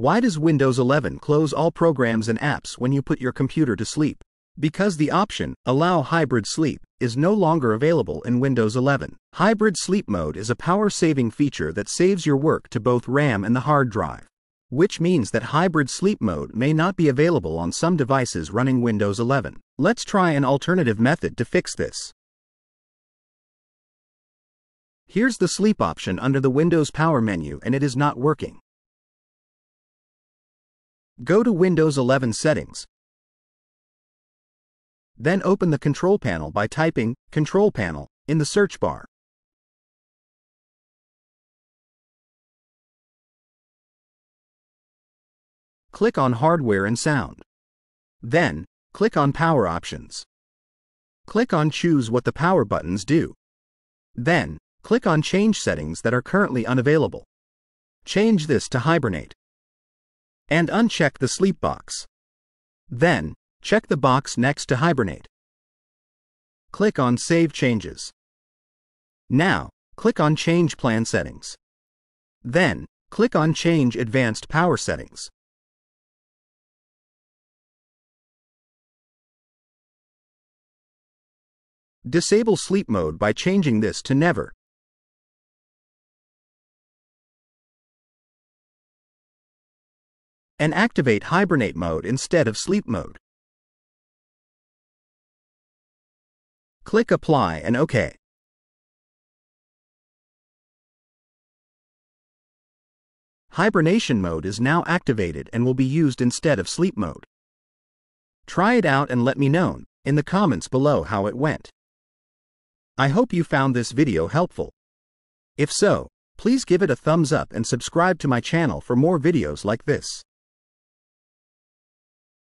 Why does Windows 11 close all programs and apps when you put your computer to sleep? Because the option, Allow Hybrid Sleep, is no longer available in Windows 11. Hybrid Sleep Mode is a power saving feature that saves your work to both RAM and the hard drive. Which means that Hybrid Sleep Mode may not be available on some devices running Windows 11. Let's try an alternative method to fix this. Here's the sleep option under the Windows Power menu and it is not working. Go to Windows 11 Settings. Then open the Control Panel by typing Control Panel in the search bar. Click on Hardware and Sound. Then, click on Power Options. Click on Choose what the power buttons do. Then, click on Change settings that are currently unavailable. Change this to Hibernate. And uncheck the Sleep box. Then, check the box next to Hibernate. Click on Save Changes. Now, click on Change Plan Settings. Then, click on Change Advanced Power Settings. Disable sleep mode by changing this to never. And activate hibernate mode instead of sleep mode. Click Apply and OK. Hibernation mode is now activated and will be used instead of sleep mode. Try it out and let me know in the comments below how it went. I hope you found this video helpful. If so, please give it a thumbs up and subscribe to my channel for more videos like this.